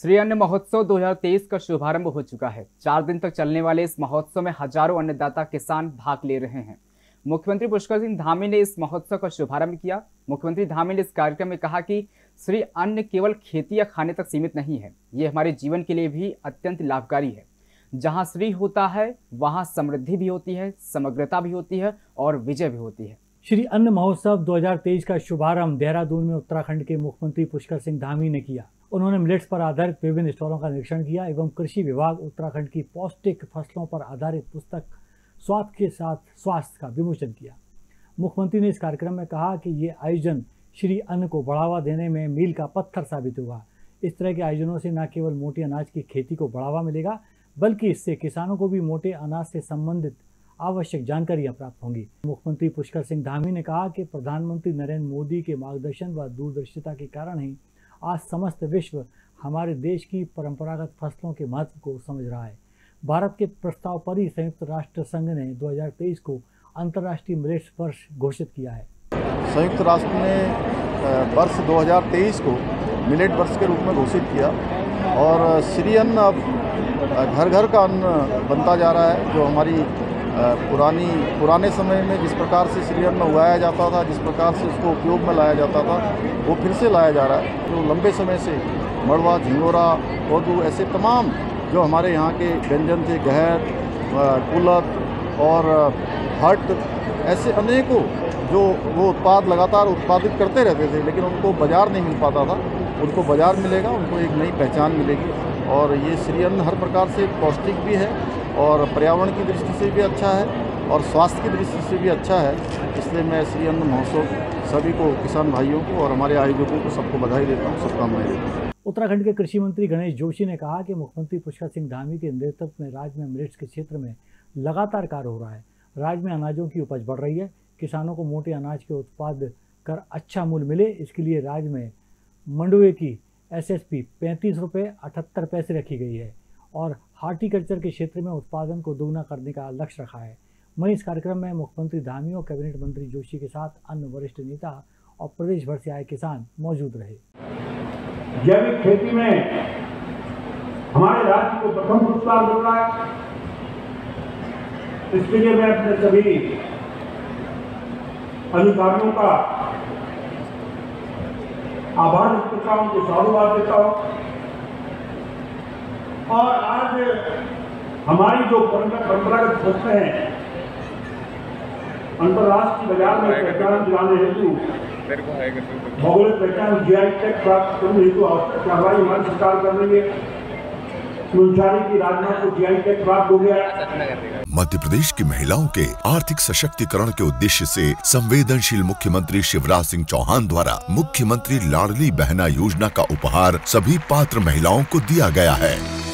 श्री अन्न महोत्सव 2023 का शुभारंभ हो चुका है। चार दिन तक चलने वाले इस महोत्सव में हज़ारों अन्नदाता किसान भाग ले रहे हैं। मुख्यमंत्री पुष्कर सिंह धामी ने इस महोत्सव का शुभारंभ किया। मुख्यमंत्री धामी ने इस कार्यक्रम में कहा कि श्री अन्न केवल खेती या खाने तक सीमित नहीं है, ये हमारे जीवन के लिए भी अत्यंत लाभकारी है। जहाँ श्री होता है, वहाँ समृद्धि भी होती है, समग्रता भी होती है और विजय भी होती है। श्री अन्न महोत्सव 2023 का शुभारंभ देहरादून में उत्तराखंड के मुख्यमंत्री पुष्कर सिंह धामी ने किया। उन्होंने मिलेट्स पर आधारित विभिन्न स्टॉलों का निरीक्षण किया एवं कृषि विभाग उत्तराखंड की पौष्टिक फ़सलों पर आधारित पुस्तक स्वास्थ्य के साथ स्वास्थ्य का विमोचन किया। मुख्यमंत्री ने इस कार्यक्रम में कहा कि ये आयोजन श्री अन्न को बढ़ावा देने में मील का पत्थर साबित हुआ इस तरह के आयोजनों से न केवल मोटे अनाज की खेती को बढ़ावा मिलेगा, बल्कि इससे किसानों को भी मोटे अनाज से संबंधित आवश्यक जानकारियाँ प्राप्त होंगी। मुख्यमंत्री पुष्कर सिंह धामी ने कहा कि प्रधानमंत्री नरेंद्र मोदी के मार्गदर्शन व दूरदर्शिता के कारण ही आज समस्त विश्व हमारे देश की परंपरागत फ़सलों के महत्व को समझ रहा है। भारत के प्रस्ताव पर ही संयुक्त राष्ट्र संघ ने 2023 को अंतर्राष्ट्रीय मिलेट्स वर्ष घोषित किया है। संयुक्त राष्ट्र ने वर्ष 2023 को मिलेट वर्ष के रूप में घोषित किया और श्री अन्न अब घर घर का अन्न बनता जा रहा है, जो हमारी पुरानी, पुराने समय में जिस प्रकार से श्री में उगाया जाता था, जिस प्रकार से उसको उपयोग में लाया जाता था, वो फिर से लाया जा रहा है। जो तो लंबे समय से मड़वा, झिंगोरा कोदू ऐसे तमाम जो हमारे यहाँ के व्यंजन थे, गहर कुलत और हट, ऐसे अनेकों जो वो उत्पाद लगातार उत्पादित करते रहते थे, लेकिन उनको बाज़ार नहीं मिल पाता था। उनको बाज़ार मिलेगा, उनको एक नई पहचान मिलेगी और ये अन्न हर प्रकार से पौष्टिक भी है और पर्यावरण की दृष्टि से भी अच्छा है और स्वास्थ्य की दृष्टि से भी अच्छा है। इसलिए मैं श्री अन्न महोत्सव सभी को, किसान भाइयों को और हमारे आयोजकों को सबको बधाई देता हूँ, शुभकामनाएँ देता हूँ। उत्तराखंड के कृषि मंत्री गणेश जोशी ने कहा कि मुख्यमंत्री पुष्कर सिंह धामी के नेतृत्व में राज्य में मिलेट्स के क्षेत्र में लगातार कार्य हो रहा है। राज्य में अनाजों की उपज बढ़ रही है। किसानों को मोटे अनाज के उत्पाद कर अच्छा मूल्य मिले। इसके लिए राज्य में मंडुए की एसएसपी पैंतीस रुपये अठहत्तर पैसे रखी गई है। और हार्टिकल्चर के क्षेत्र में उत्पादन को दोगुना करने का लक्ष्य रखा है। वहीं इस कार्यक्रम में मुख्यमंत्री धामी और कैबिनेट मंत्री जोशी के साथ अन्य वरिष्ठ नेता और प्रदेश भर से आए किसान मौजूद रहे। जैविक खेती में हमारे राज्य को प्रथम पुरस्कार मिल रहा है। इसके लिए मैं अपने सभी अधिकारियों का आभार करता हूँ साधुवाद देता हूँ। और आज हमारी जो परंपरागत फ़सलें हैं, अंतर्राष्ट्रीय बाज़ार में पहचान दिलाने हेतु, भौगोलिक पहचान जीआई टैग प्राप्त करने हेतु आवश्यक कार्रवाई हमारी सरकार कर रही है। मध्य प्रदेश की महिलाओं के आर्थिक सशक्तिकरण के उद्देश्य से संवेदनशील मुख्यमंत्री शिवराज सिंह चौहान द्वारा मुख्यमंत्री लाडली बहना योजना का उपहार सभी पात्र महिलाओं को दिया गया है।